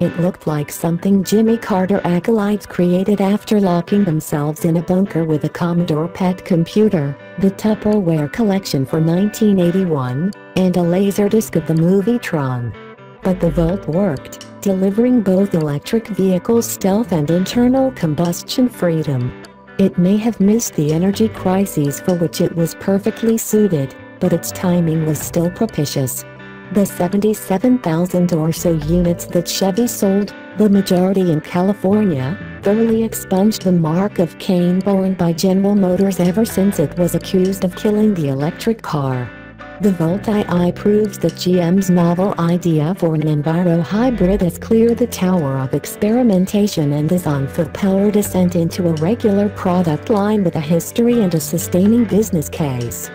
It looked like something Jimmy Carter acolytes created after locking themselves in a bunker with a Commodore PET computer, the Tupperware collection for 1981, and a laserdisc of the movie Tron. But the Volt worked, delivering both electric vehicle stealth and internal combustion freedom. It may have missed the energy crises for which it was perfectly suited, but its timing was still propitious. The 77,000 or so units that Chevy sold, the majority in California, thoroughly expunged the mark of Cain borne by General Motors ever since it was accused of killing the electric car. The Volt II proves that GM's novel idea for an Enviro hybrid has cleared the tower of experimentation and is on foot power descent into a regular product line with a history and a sustaining business case.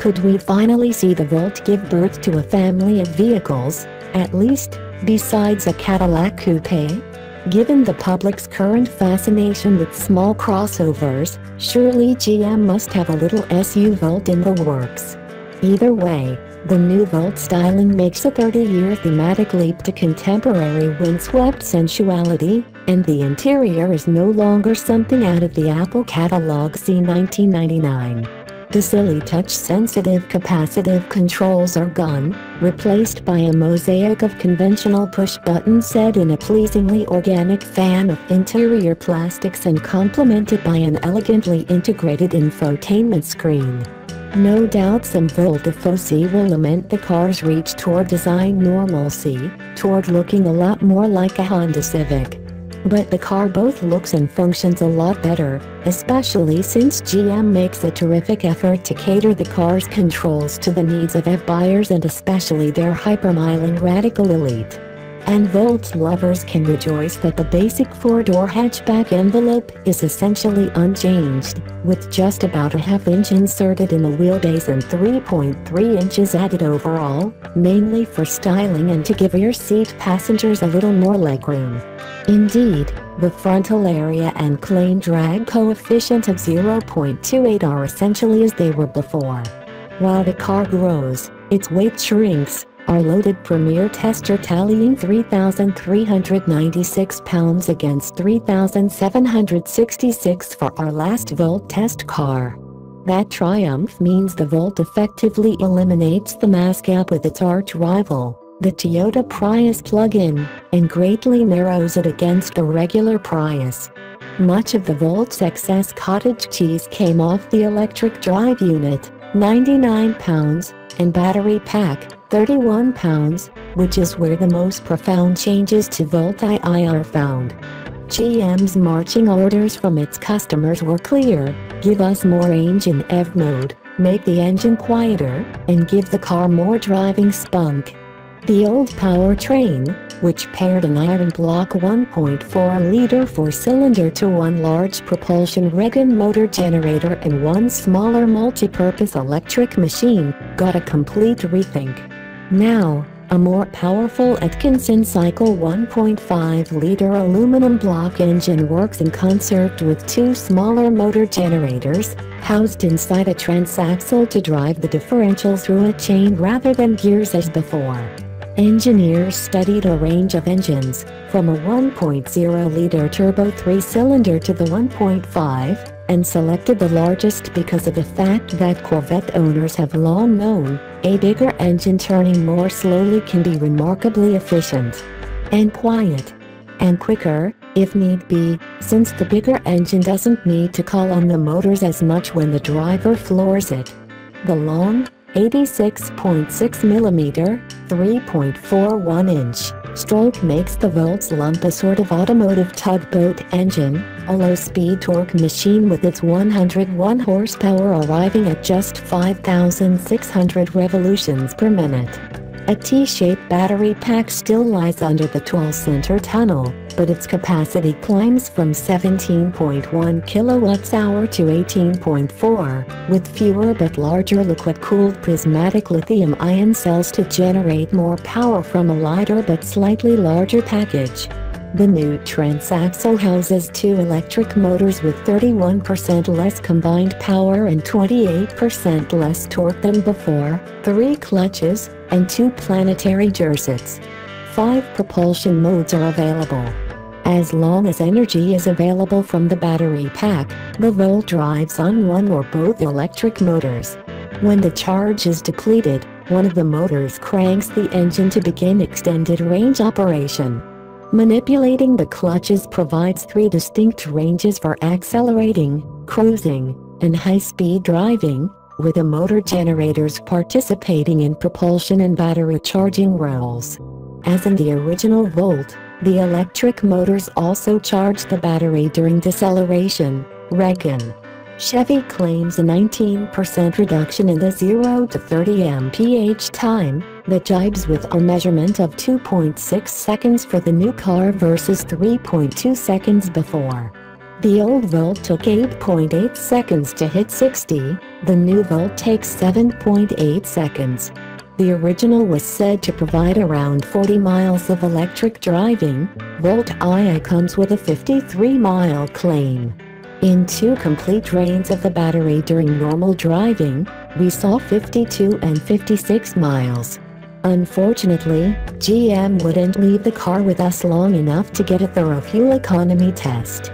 Could we finally see the Volt give birth to a family of vehicles, at least, besides a Cadillac coupe? Given the public's current fascination with small crossovers, surely GM must have a little SU Volt in the works. Either way, the new Volt styling makes a 30-year thematic leap to contemporary windswept sensuality, and the interior is no longer something out of the Apple catalog c 1999. The silly touch-sensitive capacitive controls are gone, replaced by a mosaic of conventional push buttons set in a pleasingly organic fan of interior plastics and complemented by an elegantly integrated infotainment screen. No doubt some Voltifosi will lament the car's reach toward design normalcy, toward looking a lot more like a Honda Civic. But the car both looks and functions a lot better, especially since GM makes a terrific effort to cater the car's controls to the needs of EV buyers and especially their hypermiling radical elite. And Volt lovers can rejoice that the basic four-door hatchback envelope is essentially unchanged, with just about a half inch inserted in the wheelbase and 3.3 inches added overall, mainly for styling and to give rear seat passengers a little more legroom. Indeed, the frontal area and plane drag coefficient of 0.28 are essentially as they were before. While the car grows, its weight shrinks, our loaded Premier tester tallying 3,396 pounds against 3,766 for our last Volt test car. That triumph means the Volt effectively eliminates the mass gap with its arch rival, the Toyota Prius plug-in, and greatly narrows it against the regular Prius. Much of the Volt's excess cottage cheese came off the electric drive unit, 99 pounds, and battery pack, 31 pounds, which is where the most profound changes to Volt II are found. GM's marching orders from its customers were clear, give us more range in EV mode, make the engine quieter, and give the car more driving spunk. The old powertrain, which paired an iron block 1.4-liter four-cylinder to one large propulsion regen motor generator and one smaller multi-purpose electric machine, got a complete rethink. Now, a more powerful Atkinson Cycle 1.5-liter aluminum block engine works in concert with two smaller motor generators, housed inside a transaxle to drive the differential through a chain rather than gears as before. Engineers studied a range of engines, from a 1.0-liter turbo three-cylinder to the 1.5, and selected the largest because of the fact that Corvette owners have long known, a bigger engine turning more slowly can be remarkably efficient. And quiet. And quicker, if need be, since the bigger engine doesn't need to call on the motors as much when the driver floors it. The long, 86.6mm, 3.41 inch stroke makes the Volts lump a sort of automotive tugboat engine, a low-speed torque machine with its 101 horsepower arriving at just 5,600 revolutions per minute. A T-shaped battery pack still lies under the 12 center tunnel, but its capacity climbs from 17.1 kilowatts-hour to 18.4, with fewer but larger liquid-cooled prismatic lithium-ion cells to generate more power from a lighter but slightly larger package. The new transaxle houses two electric motors with 31% less combined power and 28% less torque than before, three clutches, and two planetary gearsets. Five propulsion modes are available. As long as energy is available from the battery pack, the Volt drives on one or both electric motors. When the charge is depleted, one of the motors cranks the engine to begin extended range operation. Manipulating the clutches provides three distinct ranges for accelerating, cruising, and high-speed driving, with the motor generators participating in propulsion and battery charging roles. As in the original Volt, the electric motors also charge the battery during deceleration, reckon. Chevy claims a 19% reduction in the 0 to 30 mph time, that jibes with a measurement of 2.6 seconds for the new car versus 3.2 seconds before. The old Volt took 8.8 seconds to hit 60, the new Volt takes 7.8 seconds. The original was said to provide around 40 miles of electric driving, Volt II comes with a 53-mile claim. In two complete drains of the battery during normal driving, we saw 52 and 56 miles. Unfortunately, GM wouldn't leave the car with us long enough to get a thorough fuel economy test.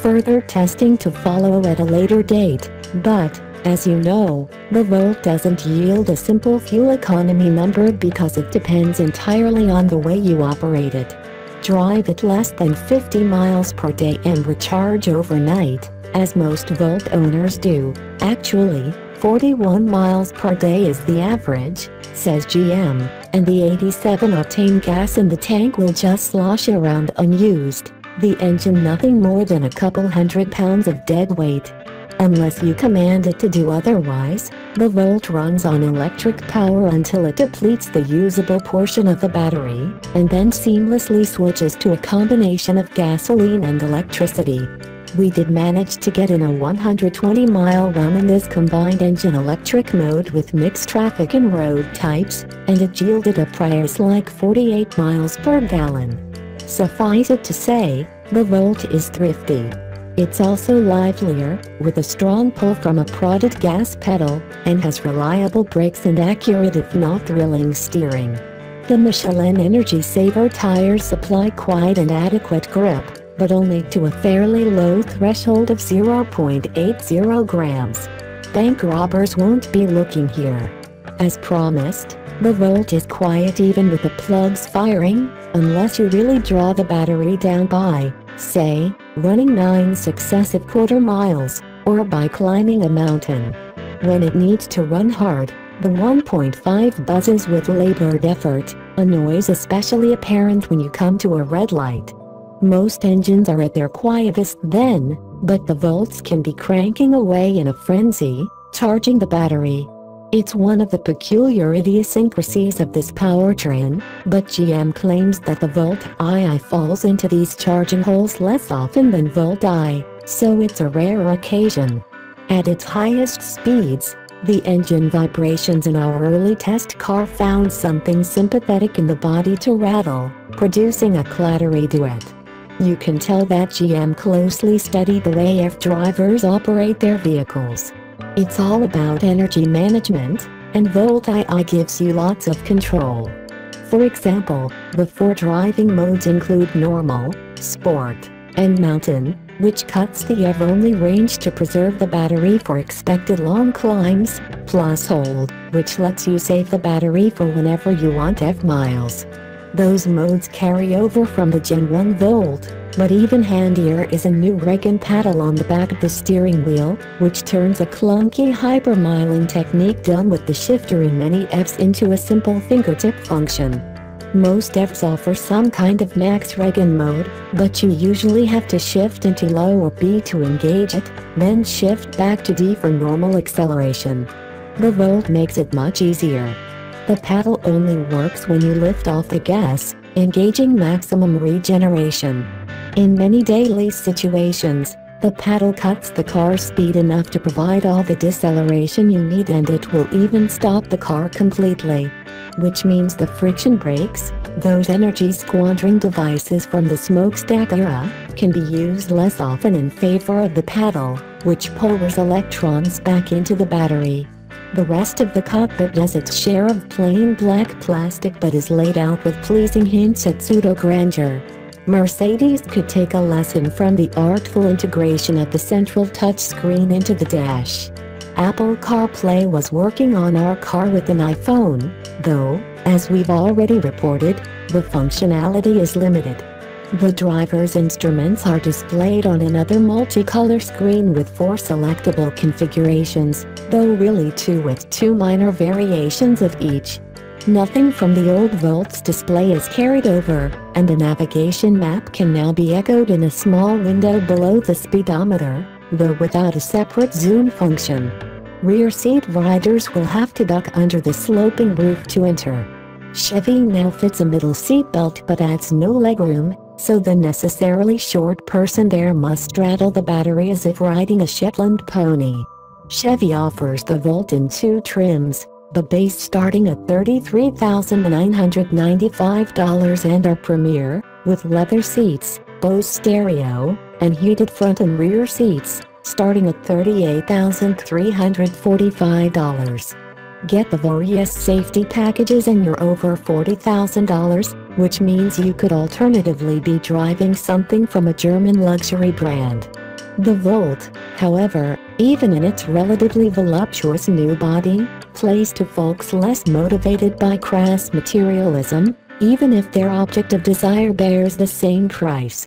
Further testing to follow at a later date, but, as you know, the Volt doesn't yield a simple fuel economy number because it depends entirely on the way you operate it. Drive at less than 50 miles per day and recharge overnight, as most Volt owners do. Actually, 41 miles per day is the average, says GM, and the 87 octane gas in the tank will just slosh around unused, the engine nothing more than a couple hundred pounds of dead weight. Unless you command it to do otherwise, the Volt runs on electric power until it depletes the usable portion of the battery, and then seamlessly switches to a combination of gasoline and electricity. We did manage to get in a 120-mile run in this combined engine electric mode with mixed traffic and road types, and it yielded a price like 48 miles per gallon. Suffice it to say, the Volt is thrifty. It's also livelier, with a strong pull from a prodded gas pedal, and has reliable brakes and accurate if not thrilling steering. The Michelin Energy Saver tires supply quite an adequate grip, but only to a fairly low threshold of 0.80 grams. Bank robbers won't be looking here. As promised, the Volt is quiet even with the plugs firing, unless you really draw the battery down by say, running 9 successive quarter miles, or by climbing a mountain. When it needs to run hard, the 1.5 buzzes with labored effort, a noise especially apparent when you come to a red light. Most engines are at their quietest then, but the volts can be cranking away in a frenzy, charging the battery, it's one of the peculiar idiosyncrasies of this powertrain, but GM claims that the Volt II falls into these charging holes less often than Volt I, so it's a rare occasion. At its highest speeds, the engine vibrations in our early test car found something sympathetic in the body to rattle, producing a clattery duet. You can tell that GM closely studied the way EV drivers operate their vehicles. It's all about energy management, and Volt II gives you lots of control. For example, the four driving modes include normal, sport, and mountain, which cuts the EV-only range to preserve the battery for expected long climbs, plus hold, which lets you save the battery for whenever you want EV miles. Those modes carry over from the Gen 1 Volt, but even handier is a new regen paddle on the back of the steering wheel, which turns a clunky hypermiling technique done with the shifter in many EVs into a simple fingertip function. Most EVs offer some kind of max regen mode, but you usually have to shift into low or B to engage it, then shift back to D for normal acceleration. The Volt makes it much easier. The paddle only works when you lift off the gas, engaging maximum regeneration. In many daily situations, the paddle cuts the car speed enough to provide all the deceleration you need and it will even stop the car completely. Which means the friction brakes, those energy squandering devices from the smokestack era, can be used less often in favor of the paddle, which pulls electrons back into the battery. The rest of the cockpit does its share of plain black plastic but is laid out with pleasing hints at pseudo-grandeur. Mercedes could take a lesson from the artful integration of the central touchscreen into the dash. Apple CarPlay was working on our car with an iPhone, though, as we've already reported, the functionality is limited. The driver's instruments are displayed on another multicolor screen with four selectable configurations, though really two with two minor variations of each. Nothing from the old Volt's display is carried over, and the navigation map can now be echoed in a small window below the speedometer, though without a separate zoom function. Rear seat riders will have to duck under the sloping roof to enter. Chevy now fits a middle seat belt but adds no legroom, so the necessarily short person there must straddle the battery as if riding a Shetland pony. Chevy offers the Volt in two trims, the base starting at $33,995 and our Premier, with leather seats, Bose stereo, and heated front and rear seats, starting at $38,345. Get the various safety packages and you're over $40,000, which means you could alternatively be driving something from a German luxury brand. The Volt, however, even in its relatively voluptuous new body, plays to folks less motivated by crass materialism, even if their object of desire bears the same price.